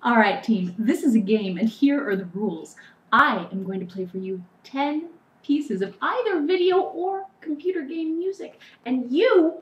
All right, team, this is a game, and here are the rules. I am going to play for you 10 pieces of either video or computer game music, and you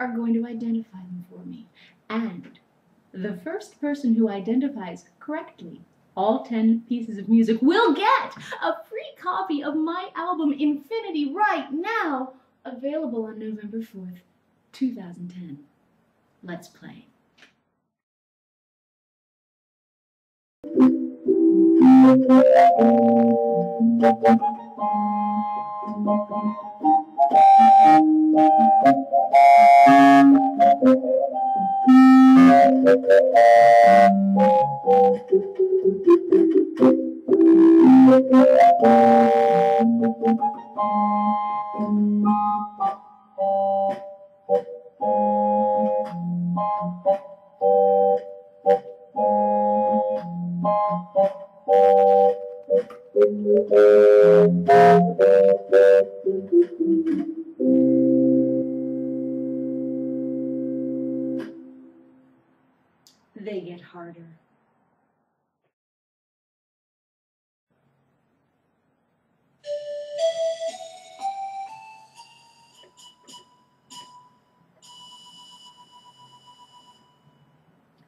are going to identify them for me. And the first person who identifies correctly all 10 pieces of music will get a free copy of my album Infinity right now, available on November 4th, 2010. Let's play. Thank you. They get harder.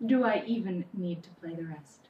Do I even need to play the rest?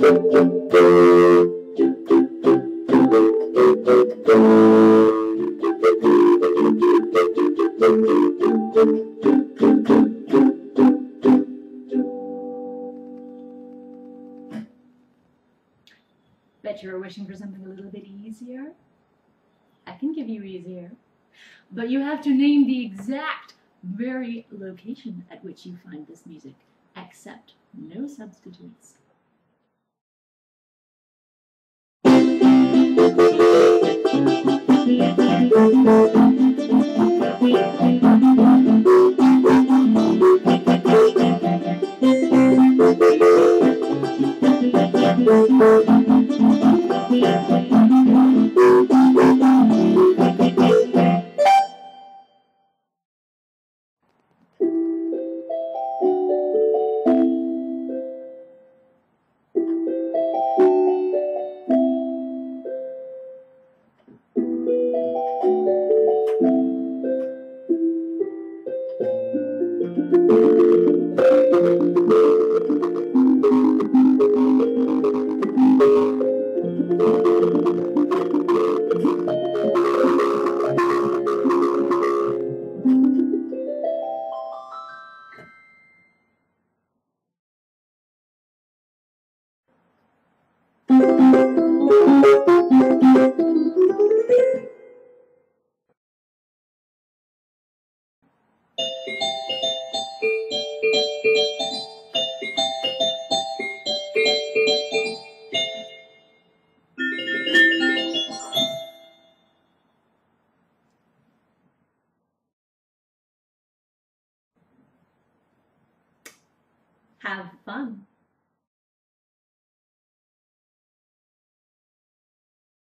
Bet you were wishing for something a little bit easier? I can give you easier. But you have to name the exact very location at which you find this music. Accept no substitutes. Thank you. Have fun.